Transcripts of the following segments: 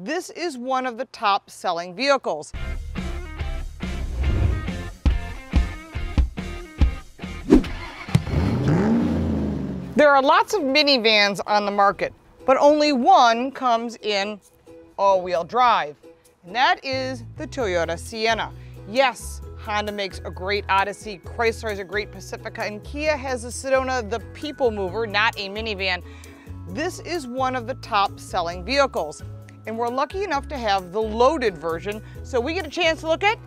this is one of the top selling vehicles. There are lots of minivans on the market, but only one comes in all-wheel drive, and that is the Toyota Sienna. Yes, Honda makes a great Odyssey, Chrysler has a great Pacifica, and Kia has a Sedona, the people mover, not a minivan. This is one of the top selling vehicles, and we're lucky enough to have the loaded version, so we get a chance to look at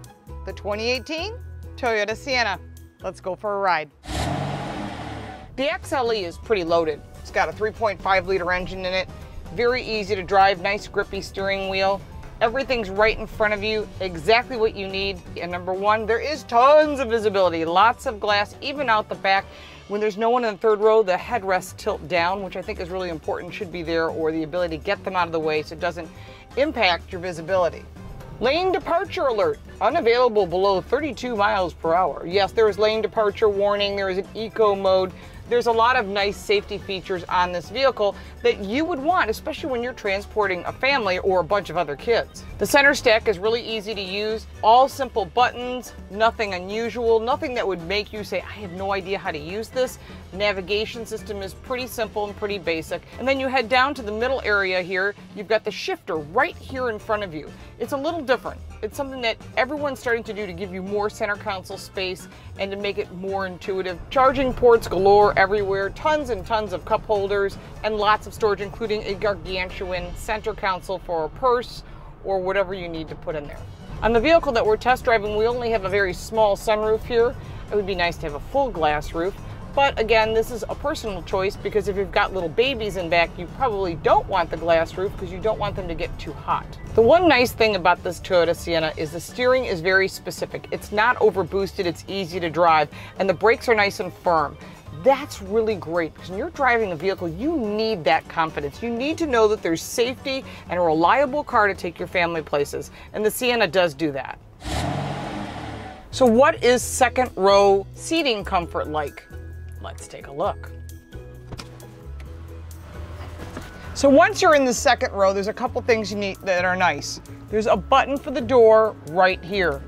the 2018 Toyota Sienna. Let's go for a ride. The XLE is pretty loaded. It's got a 3.5 liter engine in it, very easy to drive, nice grippy steering wheel. Everything's right in front of you, exactly what you need. And number one, there is tons of visibility, lots of glass, even out the back. When there's no one in the third row, the headrests tilt down, which I think is really important, should be there, or the ability to get them out of the way so it doesn't impact your visibility. Lane departure alert, unavailable below 32 miles per hour. Yes, there is lane departure warning, there is an eco mode, there's a lot of nice safety features on this vehicle that you would want, especially when you're transporting a family or a bunch of other kids. The center stack is really easy to use, all simple buttons, nothing unusual, nothing that would make you say, I have no idea how to use this. Navigation system is pretty simple and pretty basic. And then you head down to the middle area here, you've got the shifter right here in front of you. It's a little different. It's something that everyone's starting to do to give you more center console space and to make it more intuitive. Charging ports galore everywhere, tons and tons of cup holders, and lots of storage, including a gargantuan center console for a purse or whatever you need to put in there. On the vehicle that we're test driving, we only have a very small sunroof here. It would be nice to have a full glass roof. But again, this is a personal choice because if you've got little babies in back, you probably don't want the glass roof because you don't want them to get too hot. The one nice thing about this Toyota Sienna is the steering is very specific. It's not over boosted, it's easy to drive, and the brakes are nice and firm. That's really great because when you're driving a vehicle, you need that confidence. You need to know that there's safety and a reliable car to take your family places, and the Sienna does do that. So what is second row seating comfort like? Let's take a look. So once you're in the second row, there's a couple things you need that are nice. There's a button for the door right here.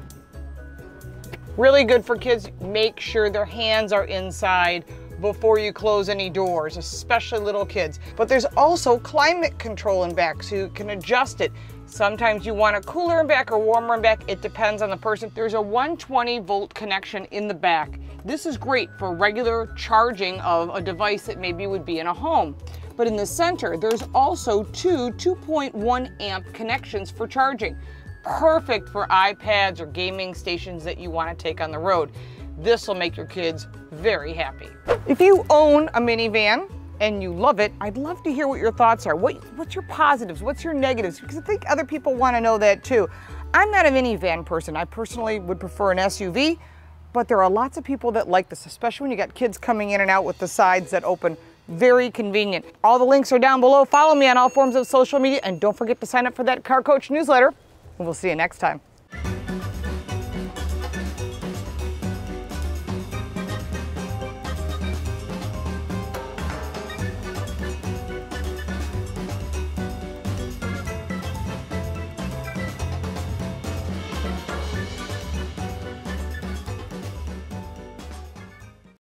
Really good for kids. Make sure their hands are inside before you close any doors, especially little kids. But there's also climate control in back, so you can adjust it. Sometimes you want a cooler in back or warmer in back. It depends on the person. There's a 120 volt connection in the back. This is great for regular charging of a device that maybe would be in a home. But in the center, there's also two 2.1 amp connections for charging. Perfect for iPads or gaming stations that you want to take on the road. This will make your kids very happy. If you own a minivan, and you love it, I'd love to hear what your thoughts are. What, what's your positives? What's your negatives? Because I think other people want to know that too. I'm not a minivan person. I personally would prefer an SUV, but there are lots of people that like this, especially when you got kids coming in and out with the sides that open. Very convenient. All the links are down below. Follow me on all forms of social media and don't forget to sign up for that Car Coach newsletter. And we'll see you next time.